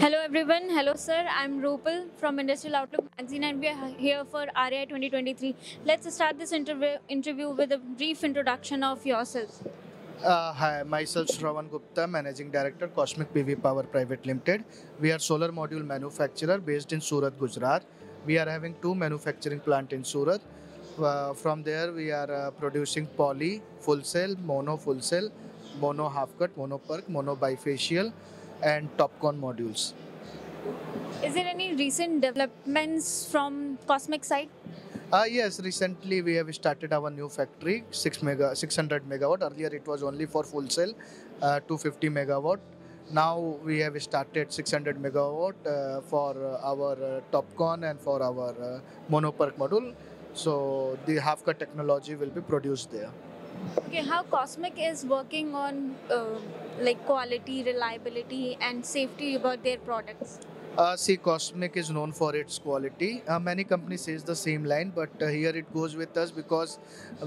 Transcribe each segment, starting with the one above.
Hello everyone. Hello sir. I'm Rupal from Industrial Outlook magazine and we are here for RAI 2023. Let's start this interview interview with a brief introduction of yourselves. Uh, hi, myself Shravan Gupta, Managing Director, Cosmic PV Power Private Limited. We are solar module manufacturer based in Surat, Gujarat. We are having two manufacturing plant in Surat. Uh, from there, we are uh, producing poly, full cell, mono full cell, mono half cut, mono PERC, mono bifacial, and TOPCon modules. Is there any recent developments from Cosmic side? Uh, yes, recently we have started our new factory, 6 mega, 600 megawatt. Earlier it was only for full cell, uh, 250 megawatt. Now we have started 600 megawatt uh, for uh, our uh, TOPCon and for our uh, monoPERC module. So the half cut technology will be produced there. Okay, how Cosmic is working on uh, like quality, reliability, and safety about their products? Uh, see, Cosmic is known for its quality. Uh, many companies says the same line, but uh, here it goes with us because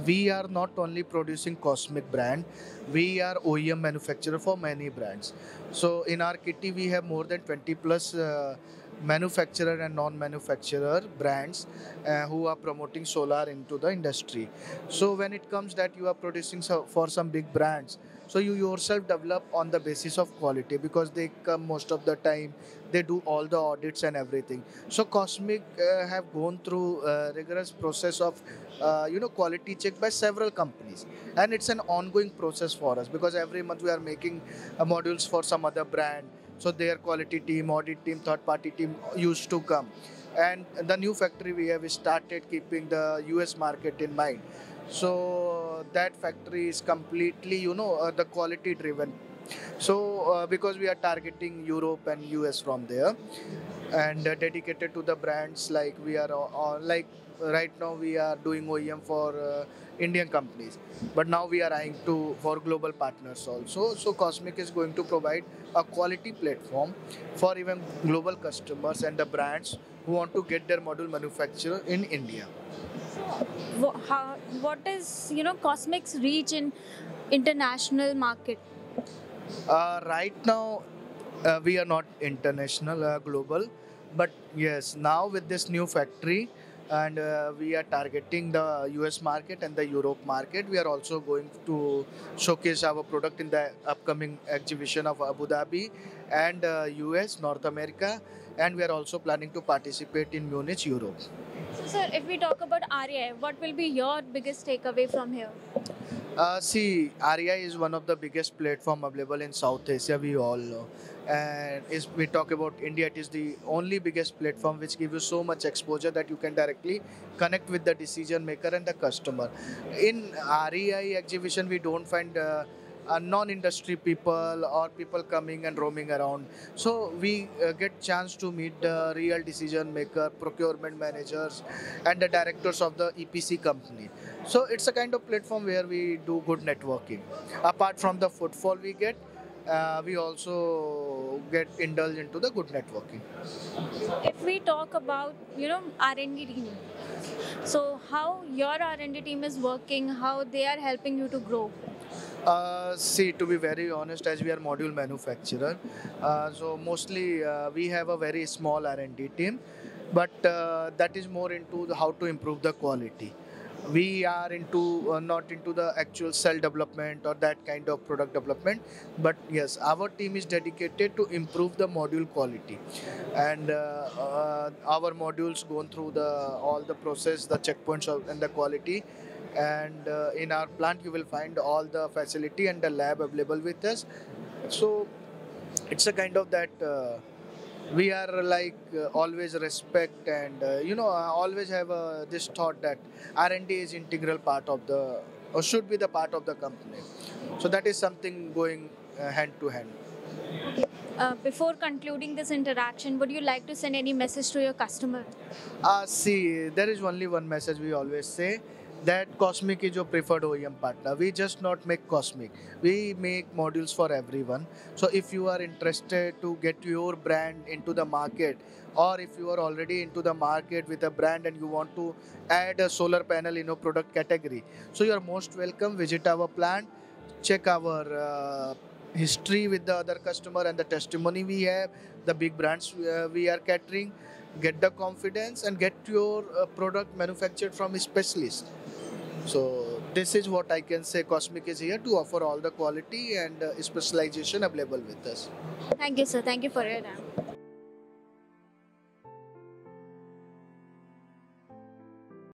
we are not only producing Cosmic brand, we are OEM manufacturer for many brands. So in our kitty, we have more than 20 plus uh, manufacturer and non-manufacturer brands uh, who are promoting solar into the industry. So when it comes that you are producing so, for some big brands, so you yourself develop on the basis of quality because they come most of the time they do all the audits and everything. So cosmic uh, have gone through a rigorous process of uh, you know quality check by several companies. And it's an ongoing process for us because every month we are making uh, modules for some other brand so their quality team audit team third party team used to come. And the new factory we have started keeping the us market in mind. So that factory is completely you know uh, the quality driven so uh, because we are targeting europe and us from there and uh, dedicated to the brands like we are uh, like right now we are doing oem for uh, indian companies. But now we are eyeing to for global partners also. So cosmic is going to provide a quality platform for even global customers and the brands who want to get their module manufactured in india. What is you know Cosmic's reach in international market? Uh, right now, uh, we are not international, uh, global, but yes, now with this new factory, and uh, we are targeting the US market and the Europe market. We are also going to showcase our product in the upcoming exhibition of Abu Dhabi and uh, US, North America, and we are also planning to participate in Munich, Europe. So, sir, if we talk about RAI, what will be your biggest takeaway from here? Uh, see, REI is one of the biggest platform available in South Asia. We all know, and is we talk about India, it is the only biggest platform which gives you so much exposure that you can directly connect with the decision maker and the customer. In REI exhibition, we don't find. Uh, uh, non-industry people or people coming and roaming around. So we uh, get chance to meet the real decision maker procurement managers and the directors of the epc company. So it's a kind of platform where we do good networking. Apart from the footfall we get uh, we also get indulged into the good networking. If we talk about you know R&D team, so how your R&D team is working, how they are helping you to grow. Uh, see, to be very honest, as we are module manufacturer, uh, so mostly uh, we have a very small R&D team, but uh, that is more into the, how to improve the quality. We are into uh, not into the actual cell development or that kind of product development, but yes, our team is dedicated to improve the module quality, and uh, our modules gone through the all the process, the checkpoints of, and the quality and uh, in our plant you will find all the facility and the lab available with us. So it's a kind of that uh, we are like uh, always respect and uh, you know I always have uh, this thought that r&d is integral part of the or should be the part of the company. So that is something going uh, hand to hand. Uh, before concluding this interaction, would you like to send any message to your customer? Uh, see, there is only one message we always say that Cosmic is your preferred OEM partner. We just not make Cosmic. We make modules for everyone. So if you are interested to get your brand into the market or if you are already into the market with a brand and you want to add a solar panel in your product category, so you are most welcome. Visit our plant, check our uh, history with the other customer and the testimony we have, the big brands uh, we are catering, get the confidence and get your uh, product manufactured from a specialist. So this is what I can say. Cosmic is here to offer all the quality and uh, specialization available with us. Thank you, sir. Thank you for your time.